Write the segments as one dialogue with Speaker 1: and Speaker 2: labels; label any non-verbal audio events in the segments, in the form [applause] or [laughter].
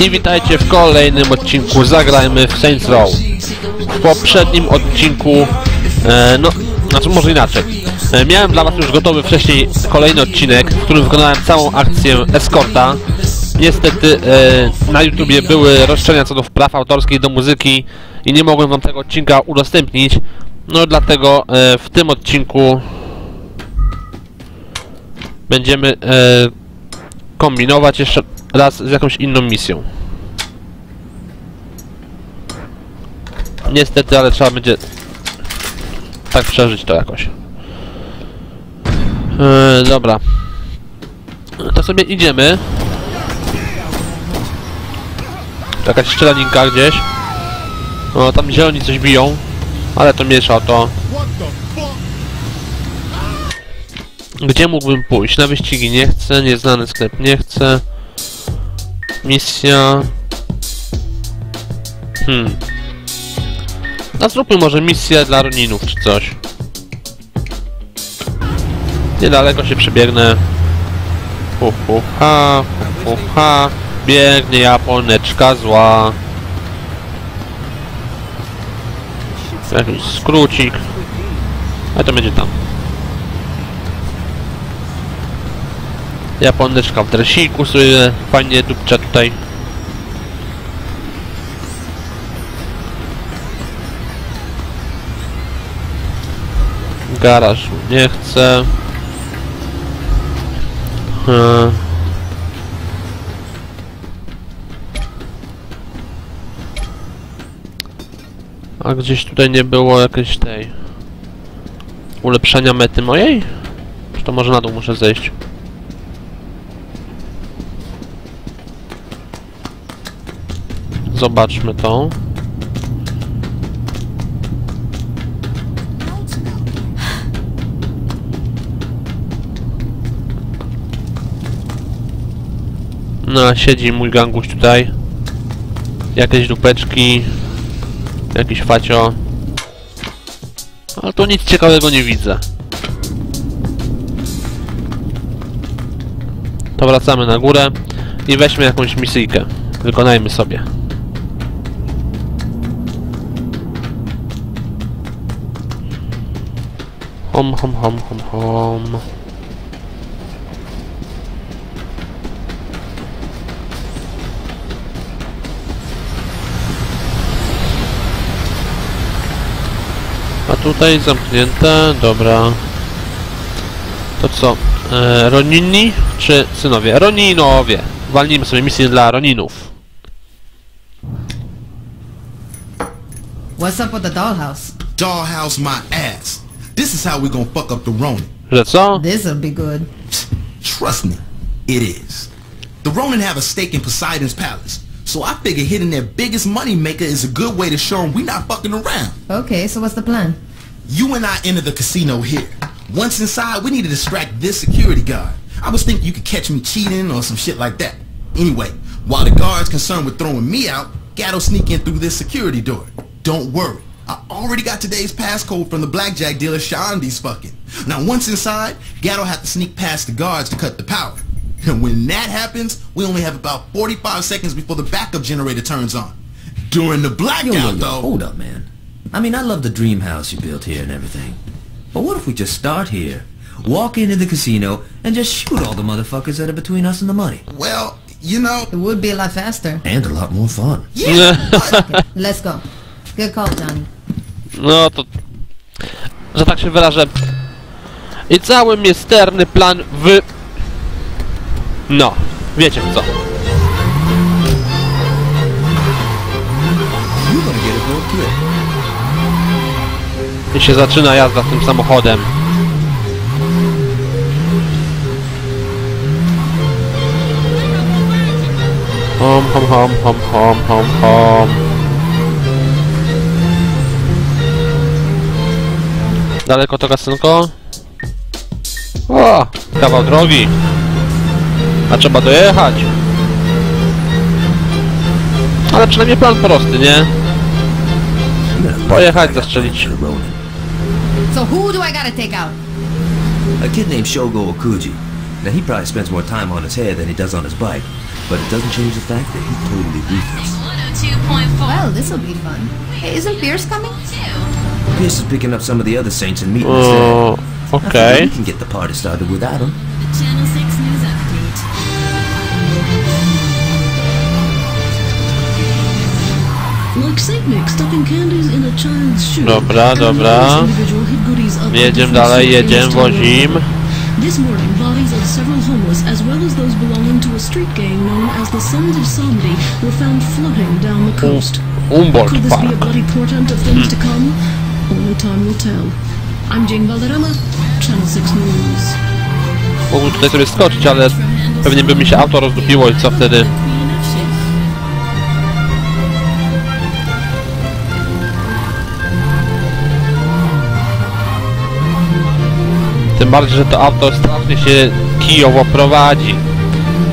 Speaker 1: I witajcie w kolejnym odcinku Zagrajmy w Saints Row. W poprzednim odcinku, e, no, znaczy może inaczej. E, miałem dla was już gotowy wcześniej kolejny odcinek, w którym wykonałem całą akcję eskorta. Niestety e, na YouTubie były roszczenia co do wpraw autorskich do muzyki i nie mogłem wam tego odcinka udostępnić. No dlatego e, w tym odcinku będziemy e, kombinować jeszcze raz z jakąś inną misją. Niestety, ale trzeba będzie tak przeżyć to jakoś. E, dobra. To sobie idziemy. Jakaś strzelaninka gdzieś. O, tam zieloni coś biją. Ale to mniejsza o to. Gdzie mógłbym pójść? Na wyścigi nie chcę, nieznany sklep nie chcę. Misja... Hmm. A zróbmy może misję dla Roninów czy coś. Niedaleko się przebiegnę. Hu hu ha, hu hu ha. Biegnie Japoneczka zła. Jakiś skrócik. A to będzie tam. Japoneczka w dresiku sobie fajnie dupcze tutaj. Garażu nie chcę. Hmm. A gdzieś tutaj nie było jakiejś tej ulepszenia mety mojej? Czy to może na dół muszę zejść? Zobaczmy to. No, siedzi mój ganguś tutaj. Jakieś dupeczki. Jakiś facio. Ale tu nic ciekawego nie widzę. To wracamy na górę i weźmy jakąś misyjkę. Wykonajmy sobie. Hom, hom, hom, hom, hom. A tutaj zamknięte, dobra. To co? E, Ronini czy synowie? Roninowie! Walnijmy sobie misję dla Roninów.
Speaker 2: What's up with the dollhouse?
Speaker 3: Dollhouse my ass. This is how we gonna fuck up the Ronin.
Speaker 1: Że co?
Speaker 2: This'll be good.
Speaker 3: Trust me, it is. The Ronin have a stake in Poseidon's palace, so I figure hitting their biggest money maker is a good way to show them we not fucking around.
Speaker 2: Okay, so what's the plan?
Speaker 3: You and I enter the casino here. Once inside, we need to distract this security guard. I was thinking you could catch me cheating or some shit like that. Anyway, while the guard's concerned with throwing me out, Gatto sneak in through this security door. Don't worry. I already got today's passcode from the blackjack dealer Shandy's fucking. Now once inside, Gatto have to sneak past the guards to cut the power. And when that happens, we only have about 45 seconds before the backup generator turns on. During the blackout,
Speaker 4: Yo, yo, yo,
Speaker 3: though...
Speaker 4: hold up, man. I mean, I love the dream house you built here and everything. But what if we just start here, walk into the casino, and just shoot all the motherfuckers that are between us and the money?
Speaker 3: Well, you know...
Speaker 2: It would be a lot faster.
Speaker 4: And a lot more fun.
Speaker 3: Yeah, [laughs] but
Speaker 2: Let's go. Good call, Johnny.
Speaker 1: No to... Że tak się wyrażę. I cały misterny plan w... No, wiecie w co. I się zaczyna jazda tym samochodem. Hom, hom, hom, hom, hom, hom, hom. Daleko to kasynko? O, kawał drogi. A trzeba dojechać. Ale przynajmniej plan prosty, nie? Pojechać, zastrzelić.
Speaker 2: So who do I gotta take out?
Speaker 4: A kid named Shogo Okuji. Now he probably spends more time on his head than he does on his bike. but it doesn't change the fact that he's totally ruthless.
Speaker 5: 102.4.
Speaker 2: Well, this'll be fun. Hey, isn't Pierce coming?
Speaker 4: Pierce is picking up some of the other saints and meeting
Speaker 1: O,
Speaker 4: us there. Oh, I
Speaker 1: Okej.
Speaker 4: we can get the party started without him.
Speaker 5: The Channel 6 News Update.
Speaker 6: Like Saint Nick stuffing candies in a child's shoe.
Speaker 1: Dobra,
Speaker 6: and
Speaker 1: dobra.
Speaker 6: this individual hid goodies up
Speaker 1: Jedziemy
Speaker 6: different
Speaker 1: dalej, jedziemy,
Speaker 6: to
Speaker 1: wozim.
Speaker 6: This morning, bodies of several homeless, as well as those belonging to a street gang known as the Sons of Somebody, were found floating down the coast.
Speaker 1: Humboldt
Speaker 6: Could this be a bloody portent of time will tell. I'm Jane Valderrama, Channel 6 News.
Speaker 1: Mógłbym tutaj sobie skoczyć, ale pewnie by mi się auto rozdupiło i co wtedy? Tym bardziej, że to auto strasznie się kijowo prowadzi.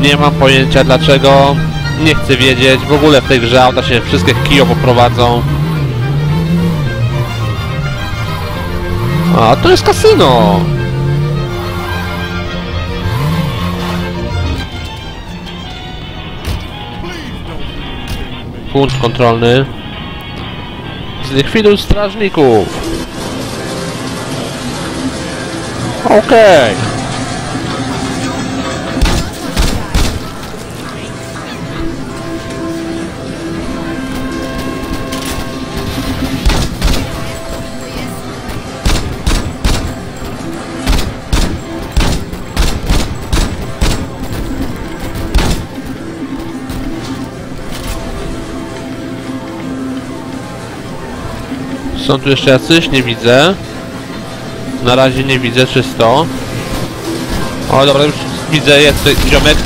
Speaker 1: Nie mam pojęcia dlaczego. Nie chcę wiedzieć. W ogóle w tej grze auta się wszystkie kijowo prowadzą. A to jest kasyno. Punkt kontrolny. Zlikwiduj strażników. Okej. Są tu jeszcze jacyś? Nie widzę. Na razie nie widzę, czysto. O, dobra, już widzę, jest tutaj ziomek.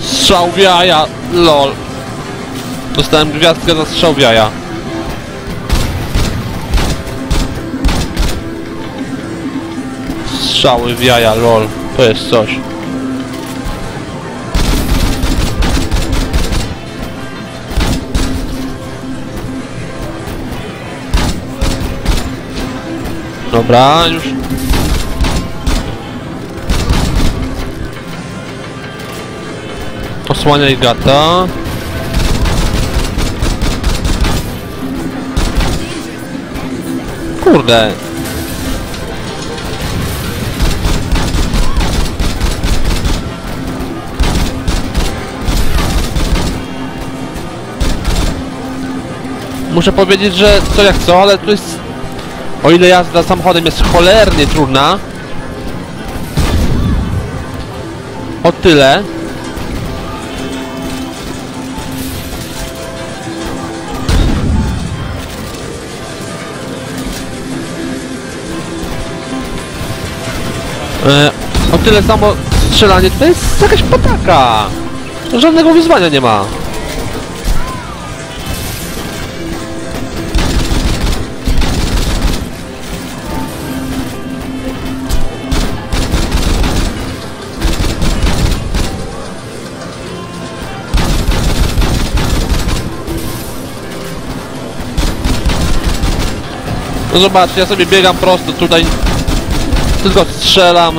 Speaker 1: Strzał w jaja, lol. Dostałem gwiazdkę za strzał w jaja. Strzały w jaja, lol. To jest coś. Dobra, już. Osłaniaj gata. Kurde. Muszę powiedzieć, że co jak co, ale to jest o ile jazda samochodem jest cholernie trudna, o tyle e, o tyle samo strzelanie to jest jakaś pataka. Żadnego wyzwania nie ma. No ja sobie biegam prosto tutaj. Tylko strzelam.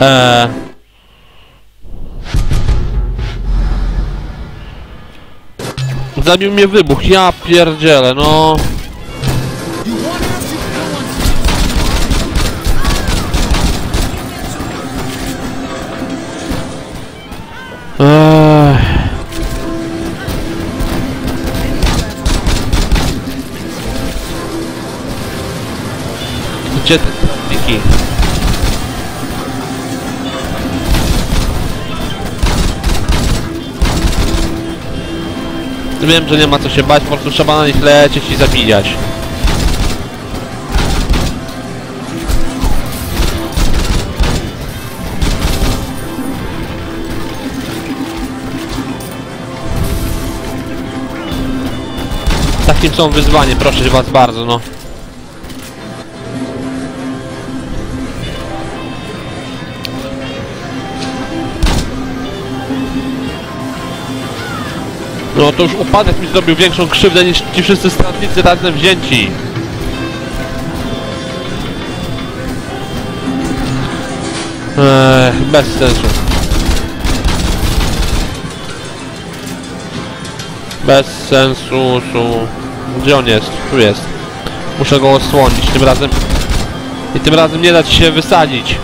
Speaker 1: Eee. Zabił mnie wybuch, ja pierdzielę, no. Gdzie? Wiem, że nie ma co się bać, po prostu trzeba na nich lecieć i zabijać. Takim są wyzwanie, proszę was bardzo, no. No to już upadek mi zrobił większą krzywdę niż ci wszyscy strażnicy razem wzięci. Ech, bez sensu. Bez sensu, su. Gdzie on jest? Tu jest. Muszę go osłonić tym razem. I tym razem nie dać się wysadzić.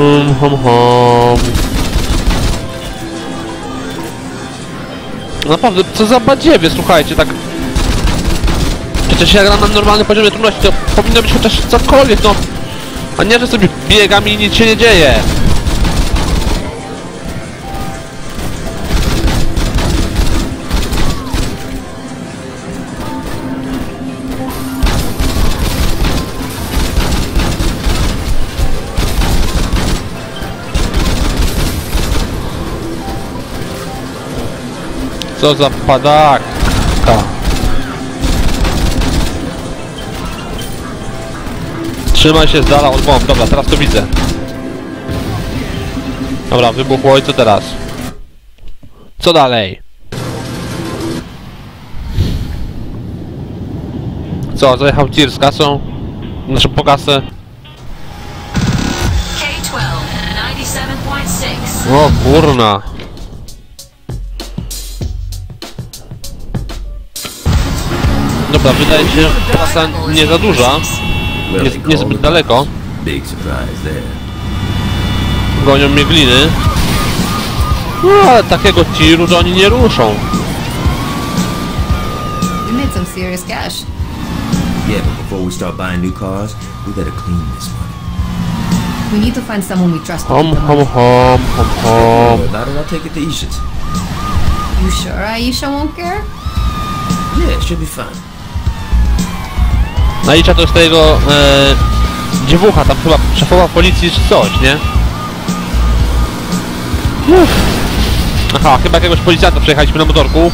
Speaker 1: Hum, hum, hum. Naprawdę, co za badziewie, słuchajcie, tak... Przecież ja gram na normalnym poziomie trudności, to powinno być chociaż cokolwiek, no... A nie, że sobie biegam i nic się nie dzieje. Co za padaka. Trzymaj się z dala od bomb. Dobra, teraz to widzę. Dobra, wybuchło i co teraz? Co dalej? Co, zajechał tir z kasą? Znaczy po kasę?
Speaker 5: K-12, 97.6.
Speaker 1: O kurna. Dobra, wydaje się, że trasa nie za duża. Nie, niezbyt daleko. Gonią mnie gliny. No, ale takiego tiru to oni nie ruszą.
Speaker 2: We made some serious cash.
Speaker 4: Yeah, but before we start buying new cars, we better clean this one.
Speaker 2: We need to find someone we trust to
Speaker 1: Hom,
Speaker 2: keep them
Speaker 1: hom,
Speaker 2: on.
Speaker 1: hom, hom,
Speaker 4: Don't
Speaker 1: hom.
Speaker 4: worry about it, I'll take it to Isha's.
Speaker 2: You sure Aisha won't care?
Speaker 4: Yeah, it should be fine.
Speaker 1: Nalicza to jest tego e, dziewucha, tam chyba szefowa policji czy coś, nie? Uff. Aha, chyba jakiegoś policjanta przejechaliśmy na motorku.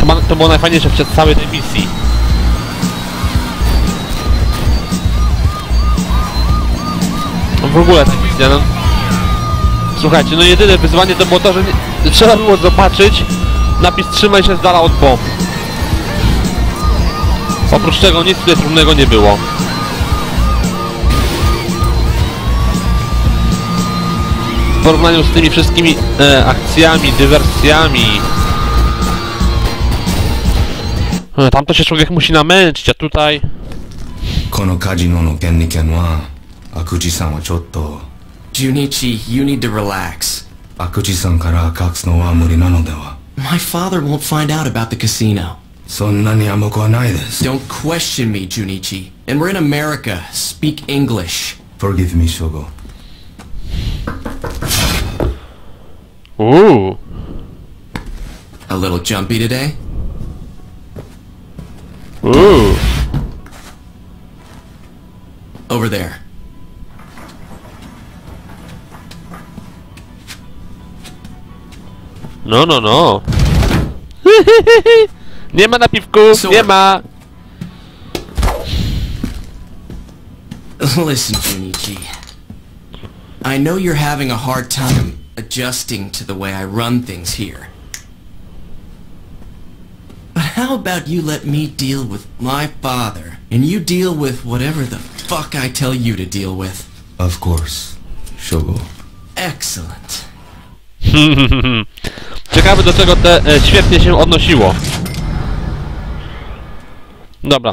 Speaker 1: Chyba to było najfajniejsze przed całej tej misji. No W ogóle ta misja, no... Słuchajcie, no jedyne wyzwanie to było to, że nie, trzeba było zobaczyć napis trzymaj się z dala od bomb. Oprócz tego nic tutaj trudnego nie było. W porównaniu z tymi wszystkimi e, akcjami, dywersjami. E, tam to się człowiek musi namęczyć, a tutaj...
Speaker 7: このカジノの権利権は悪事さんはちょっと
Speaker 8: Junichi, you need to relax.
Speaker 7: 悪事さんから隠すのは無理なのでは
Speaker 8: My father won't find out about the casino.
Speaker 7: そんなに甘くはないです
Speaker 8: Don't question me, Junichi. And we're in America. Speak English.
Speaker 7: Forgive me ショゴ
Speaker 1: Uuu.
Speaker 8: A little jumpy today?
Speaker 1: Uuu.
Speaker 8: Over there.
Speaker 1: No, no, no. [laughs] Nie ma
Speaker 8: so,
Speaker 1: nie ma!
Speaker 8: Listen, Junichi. I know you're having a hard time adjusting to the way I run things here. But how about you let me deal with my father, and you deal with whatever the fuck I tell you to deal with?
Speaker 7: Of course, Shogo.
Speaker 8: Excellent. [laughs]
Speaker 1: Ciekawe do czego te e, świetnie się odnosiło. Dobra.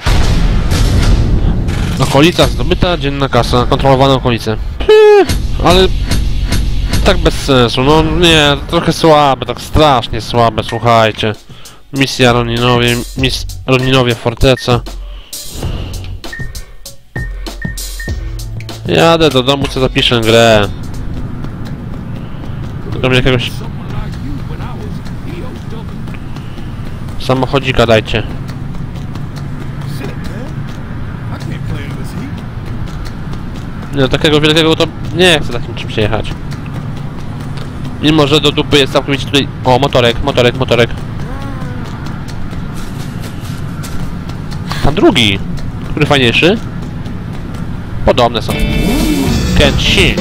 Speaker 1: Okolica zdobyta, dzienna kasa, kontrolowane okolice. Ale tak bez sensu, no nie, trochę słabe, tak strasznie słabe, słuchajcie. Misja Roninowie, mis Roninowie Forteca. Jadę do domu, co zapiszę grę. Tylko mi jakiegoś samochodzika dajcie. Nie, takiego wielkiego to nie chcę takim czymś jechać. Mimo, że do dupy jest całkowicie tutaj... O, motorek, motorek, motorek. Tam drugi. Który fajniejszy? Podobne są. Kenshin.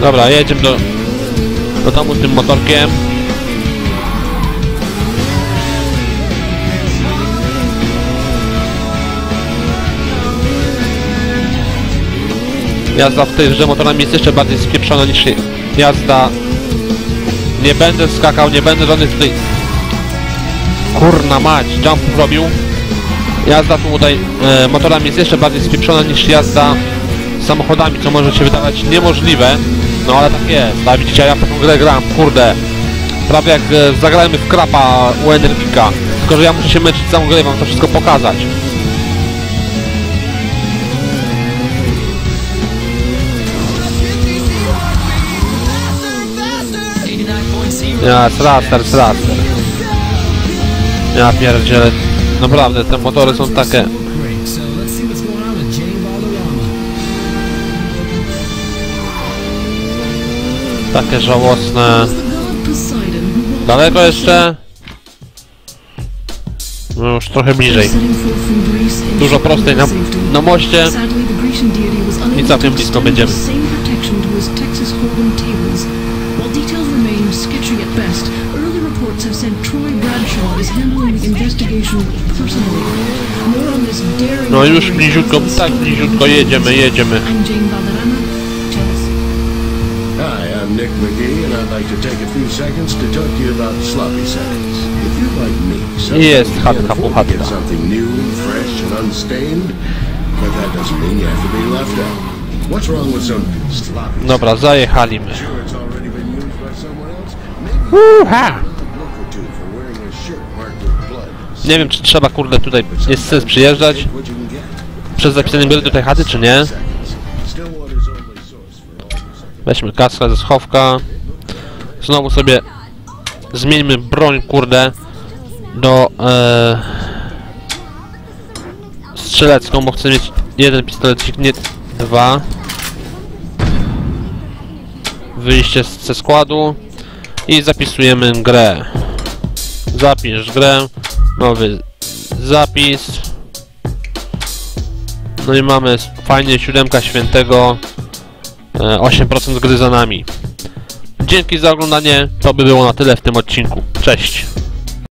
Speaker 1: Dobra, jedziemy do, do domu tym motorkiem. Jazda w tej grze motorami jest jeszcze bardziej spieprzona niż jazda... Nie będę skakał, nie będę żadnych tutaj... Kurna mać, jump robił. Jazda tutaj e, motorami jest jeszcze bardziej spieprzona niż jazda samochodami, co może się wydawać niemożliwe. No ale tak jest, a widzicie, ja w taką grę gram, kurde. Prawie jak e, zagrajmy w krapa u Energika. Tylko, że ja muszę się męczyć całą grę i wam to wszystko pokazać. Ja, sraster, sraster. Ja pierdzielę. Naprawdę, te motory są takie... takie żałosne. Daleko jeszcze? No już trochę bliżej. Dużo prościej na, na moście. I całkiem blisko będziemy. No już bliziutko, tak bliziutko jedziemy, jedziemy.
Speaker 6: I'm
Speaker 9: Nick McGee, and I'd like to take a few seconds to talk to you about sloppy seconds. If you're like me, sometimes you
Speaker 1: chatka
Speaker 9: can't afford to get something new, fresh, and unstained, but that doesn't mean you have to be left out. What's wrong with some sloppy
Speaker 1: Dobra, zajechaliśmy. Uha! Nie wiem, czy trzeba, kurde, tutaj jest sens przyjeżdżać przez zapisanie do tej chaty, czy nie? Weźmy kaskę ze schowka. Znowu sobie zmieńmy broń, kurde, do e, strzelecką, bo chcę mieć jeden pistolecik, nie dwa. Wyjście z, ze składu i zapisujemy grę. Zapisz grę, nowy zapis. No i mamy fajnie siódemka świętego. E, 8% gry za nami. Dzięki za oglądanie, to by było na tyle w tym odcinku. Cześć!